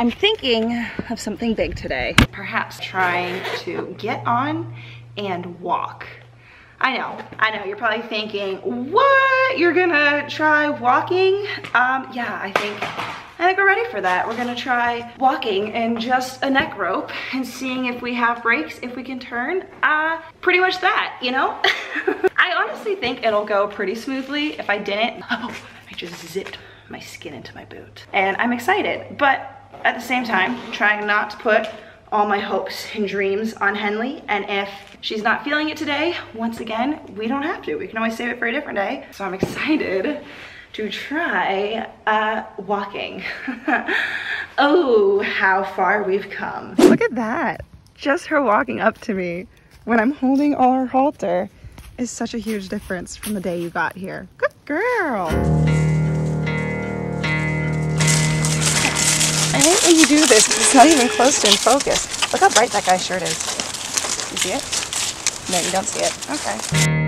I'm thinking of something big today. Perhaps trying to get on and walk. I know, I know, you're probably thinking, what? You're gonna try walking? Um, yeah, I think, I think we're ready for that. We're gonna try walking in just a neck rope and seeing if we have brakes, if we can turn. Uh, pretty much that, you know? I honestly think it'll go pretty smoothly. If I didn't, oh, I just zipped my skin into my boot. And I'm excited, but at the same time, trying not to put all my hopes and dreams on Henley. And if she's not feeling it today, once again, we don't have to. We can always save it for a different day. So I'm excited to try uh, walking. oh, how far we've come. Look at that. Just her walking up to me when I'm holding all her halter is such a huge difference from the day you got here. Good girl. Hate you do this. It's not even close to in focus. Look how bright that guy's shirt is. You see it? No, you don't see it. Okay.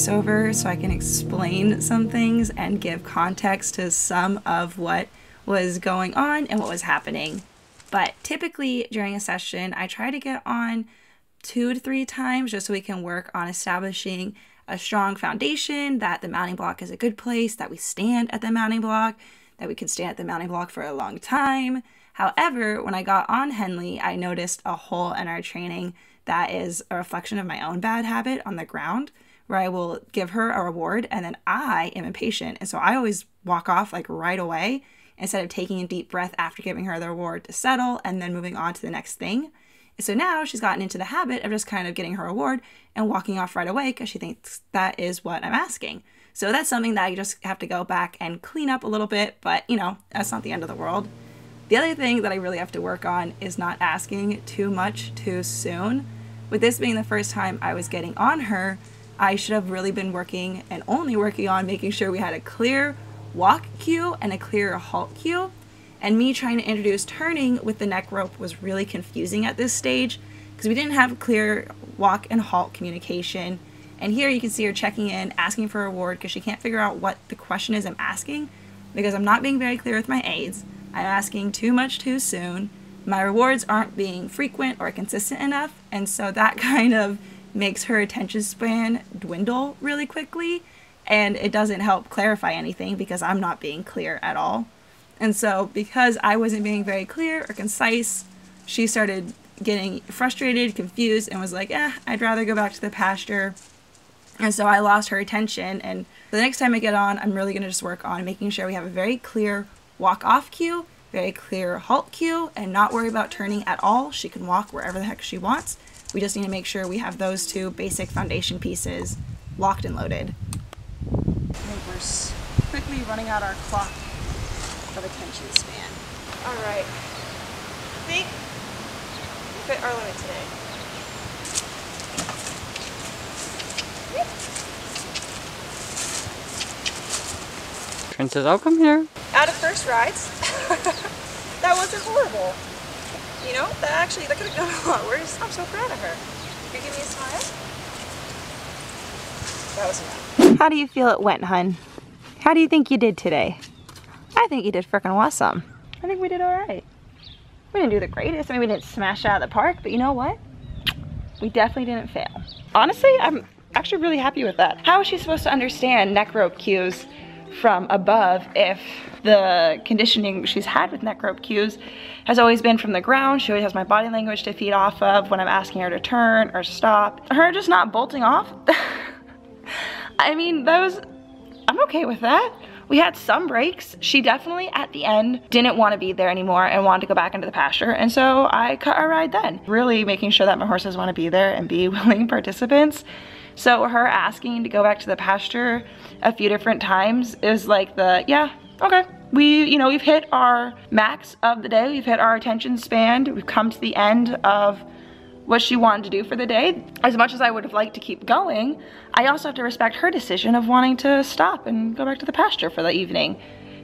Voiceover so I can explain some things and give context to some of what was going on and what was happening. But typically during a session, I try to get on two to three times just so we can work on establishing a strong foundation, that the mounting block is a good place, that we stand at the mounting block, that we can stand at the mounting block for a long time. However, when I got on Henley, I noticed a hole in our training that is a reflection of my own bad habit on the ground where I will give her a reward and then I am impatient. And so I always walk off like right away instead of taking a deep breath after giving her the reward to settle and then moving on to the next thing. And so now she's gotten into the habit of just kind of getting her reward and walking off right away because she thinks that is what I'm asking. So that's something that I just have to go back and clean up a little bit, but you know, that's not the end of the world. The other thing that I really have to work on is not asking too much too soon. With this being the first time I was getting on her, I should have really been working and only working on making sure we had a clear walk cue and a clear halt cue. And me trying to introduce turning with the neck rope was really confusing at this stage because we didn't have clear walk and halt communication. And here you can see her checking in, asking for a reward because she can't figure out what the question is I'm asking because I'm not being very clear with my aids. I'm asking too much too soon. My rewards aren't being frequent or consistent enough, and so that kind of makes her attention span dwindle really quickly, and it doesn't help clarify anything because I'm not being clear at all. And so, because I wasn't being very clear or concise, she started getting frustrated, confused, and was like, eh, I'd rather go back to the pasture. And so I lost her attention. And the next time I get on, I'm really going to just work on making sure we have a very clear walk off cue, very clear halt cue, and not worry about turning at all. She can walk wherever the heck she wants. We just need to make sure we have those two basic foundation pieces locked and loaded. I think we're quickly running out our clock of attention span. All right. I think we fit our limit today. Princess, I'll come here out of first rides. that wasn't horrible. You know, that actually, that could have gone a lot worse. I'm so proud of her. You give me a smile? That was enough. How do you feel it went, hun? How do you think you did today? I think you did freaking awesome. I think we did all right. We didn't do the greatest. I mean, we didn't smash out of the park, but you know what? We definitely didn't fail. Honestly, I'm actually really happy with that. How is she supposed to understand neck rope cues from above if the conditioning she's had with neck rope cues has always been from the ground. She always has my body language to feed off of when I'm asking her to turn or stop. Her just not bolting off. I mean, that was, I'm okay with that. We had some brakes. She definitely at the end didn't want to be there anymore and wanted to go back into the pasture. And so I cut our ride then, really making sure that my horses want to be there and be willing participants. So her asking to go back to the pasture a few different times is like the, yeah, okay. We, you know, we've hit our max of the day. We've hit our attention span. We've come to the end of what she wanted to do for the day. As much as I would have liked to keep going, I also have to respect her decision of wanting to stop and go back to the pasture for the evening.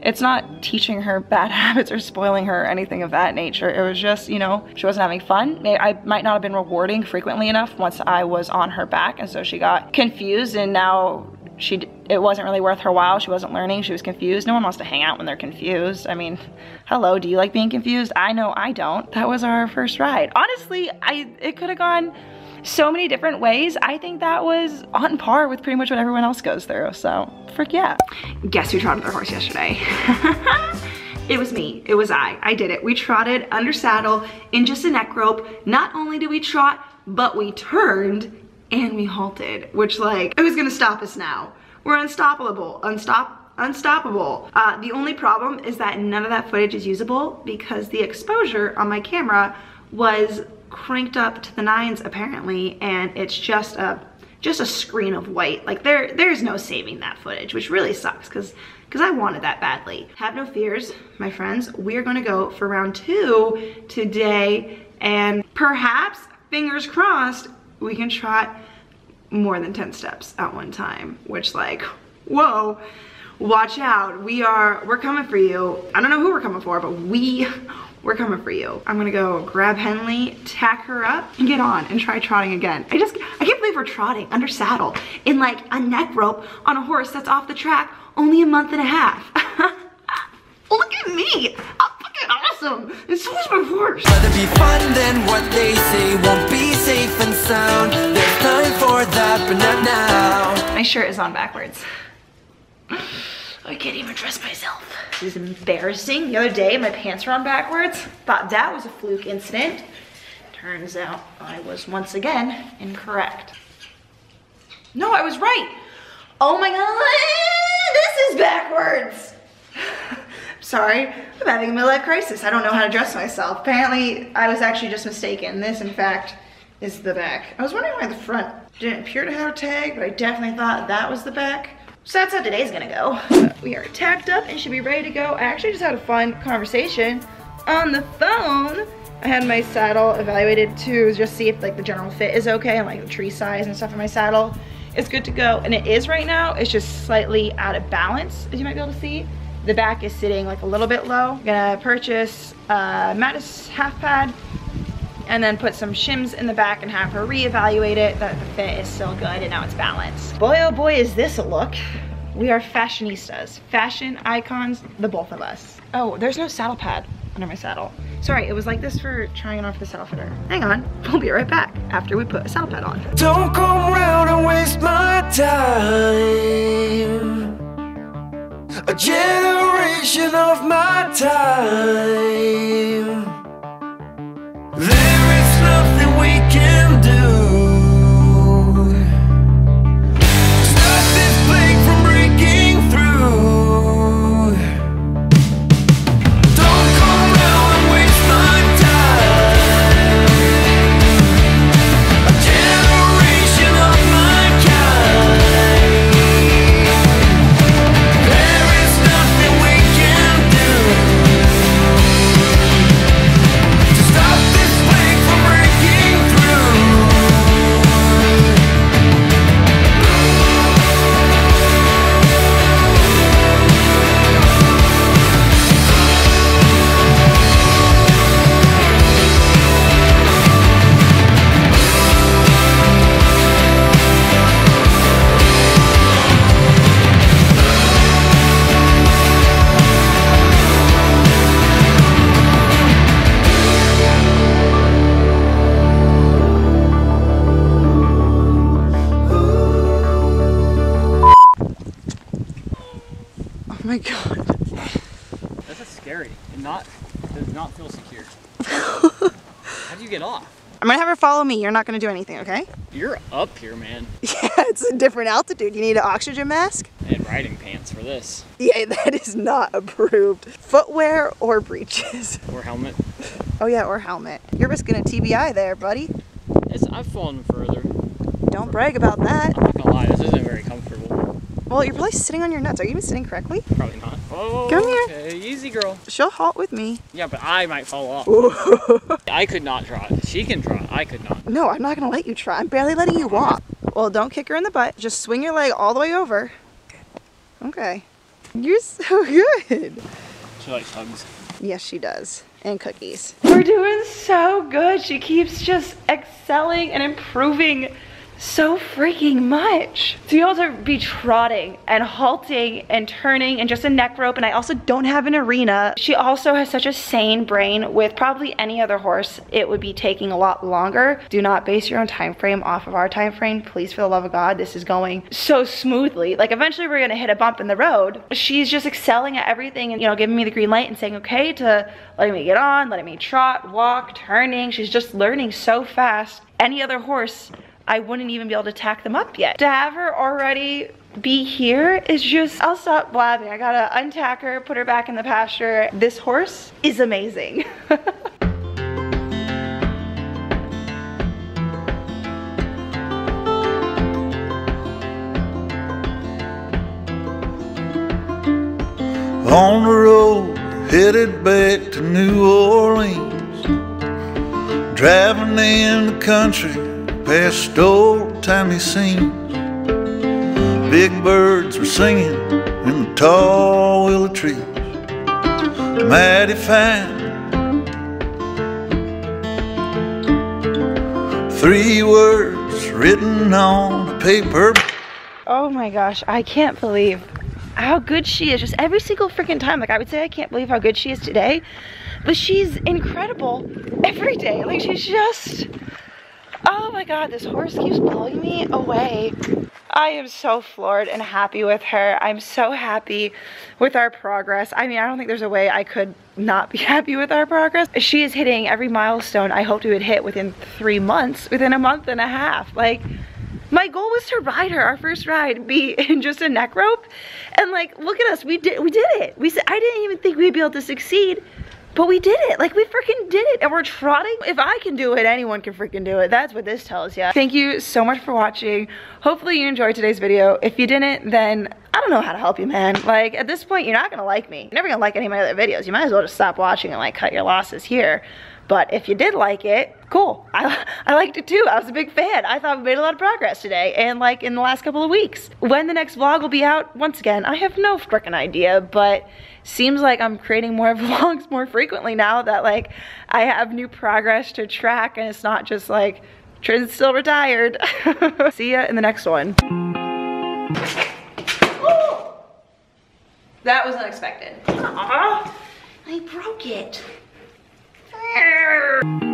It's not teaching her bad habits or spoiling her or anything of that nature. It was just, you know, she wasn't having fun. I might not have been rewarding frequently enough once I was on her back and so she got confused and now she it wasn't really worth her while. She wasn't learning. She was confused. No one wants to hang out when they're confused. I mean, hello, do you like being confused? I know I don't. That was our first ride. Honestly, I it could have gone so many different ways. I think that was on par with pretty much what everyone else goes through. So, frick yeah. Guess who trotted their horse yesterday? It was me, it was I, I did it. We trotted under saddle in just a neck rope. Not only did we trot, but we turned and we halted, which like, who's gonna stop us now? We're unstoppable, unstop, unstoppable. Uh, the only problem is that none of that footage is usable because the exposure on my camera was cranked up to the nines apparently, and it's just a just a screen of white. Like there, there's no saving that footage, which really sucks because because I wanted that badly. Have no fears, my friends. We're gonna go for round two today and perhaps, fingers crossed, we can trot more than 10 steps at one time, which like, whoa, watch out. We are, we're coming for you. I don't know who we're coming for, but we, we're coming for you. I'm gonna go grab Henley, tack her up, and get on and try trotting again. I just, I can't believe we're trotting under saddle in like a neck rope on a horse that's off the track only a month and a half. Look at me, fucking awesome. And so is my horse. Rather be fun than what they say won't be safe and sound. There's time for that, but not now. My shirt is on backwards. I can't even dress myself. This is embarrassing. The other day, my pants were on backwards. Thought that was a fluke incident. Turns out I was once again incorrect. No, I was right. Oh my god, this is backwards. Sorry, I'm having a midlife crisis. I don't know how to dress myself. Apparently, I was actually just mistaken. This, in fact, is the back. I was wondering why the front didn't appear to have a tag, but I definitely thought that was the back. So that's how today's gonna go. We are tacked up and should be ready to go. I actually just had a fun conversation on the phone. I had my saddle evaluated to just see if like the general fit is okay and like the tree size and stuff in my saddle is good to go. And it is right now, it's just slightly out of balance, as you might be able to see. The back is sitting like a little bit low. I'm gonna purchase a Mattes half pad and then put some shims in the back and have her reevaluate it that the fit is still good and now it's balanced. Boy, oh boy, is this a look. We are fashionistas, fashion icons, the both of us. Oh, there's no saddle pad under my saddle. Sorry, it was like this for trying on for the saddle fitter. Hang on, we'll be right back after we put a saddle pad on. Don't come round and waste my time. A generation of my time. There is nothing we can I'm gonna have her follow me. You're not gonna do anything, okay? You're up here, man. Yeah, it's a different altitude. You need an oxygen mask? And riding pants for this. Yeah, that is not approved. Footwear or breeches. Or helmet. Oh yeah, or helmet. You're risking a TBI there, buddy. It's, I've fallen further. Don't brag about that. I'm not gonna lie, this isn't very. Well, you're probably sitting on your nuts. Are you even sitting correctly? Probably not. Oh, Come here. Okay, easy girl. She'll halt with me. Yeah, but I might fall off. I could not trot. She can trot. I could not. No, I'm not gonna let you try. I'm barely letting you walk. Well, don't kick her in the butt. Just swing your leg all the way over. Okay. You're so good. She likes hugs. Yes, she does. And cookies. We're doing so good. She keeps just excelling and improving so freaking much. To be able to be trotting and halting and turning and just a neck rope and I also don't have an arena. She also has such a sane brain with probably any other horse it would be taking a lot longer. Do not base your own time frame off of our time frame. Please for the love of God this is going so smoothly. Like eventually we're gonna hit a bump in the road. She's just excelling at everything and you know giving me the green light and saying okay to letting me get on, letting me trot, walk, turning. She's just learning so fast. Any other horse I wouldn't even be able to tack them up yet. To have her already be here is just, I'll stop blabbing. I gotta untack her, put her back in the pasture. This horse is amazing. On the road, headed back to New Orleans. Driving in the country, past old timey scenes. Big birds were singing in the tall willow trees. Mighty fine. Three words written on paper. Oh my gosh, I can't believe how good she is just every single freaking time. Like I would say I can't believe how good she is today, but she's incredible every day. Like she's just, oh my God, this horse keeps blowing me away. I am so floored and happy with her. I'm so happy with our progress. I mean, I don't think there's a way I could not be happy with our progress. She is hitting every milestone I hoped we would hit within three months, within a month and a half. Like, my goal was to ride her our first ride be in just a neck rope and like look at us we did we did it we said i didn't even think we'd be able to succeed but we did it. Like we freaking did it. And we're trotting. If i can do it anyone can freaking do it. That's what this tells you thank you so much for watching. Hopefully you enjoyed today's video. If you didn't then I don't know how to help you, man. Like, at this point, you're not gonna like me. You're never gonna like any of my other videos. You might as well just stop watching and like cut your losses here. But if you did like it, cool. I, I liked it too. I was a big fan. I thought we made a lot of progress today and like in the last couple of weeks. When the next vlog will be out, once again, I have no freaking idea, but seems like I'm creating more vlogs more frequently now that like I have new progress to track and it's not just like Trin's still retired. See ya in the next one. That was unexpected. Aw, I broke it.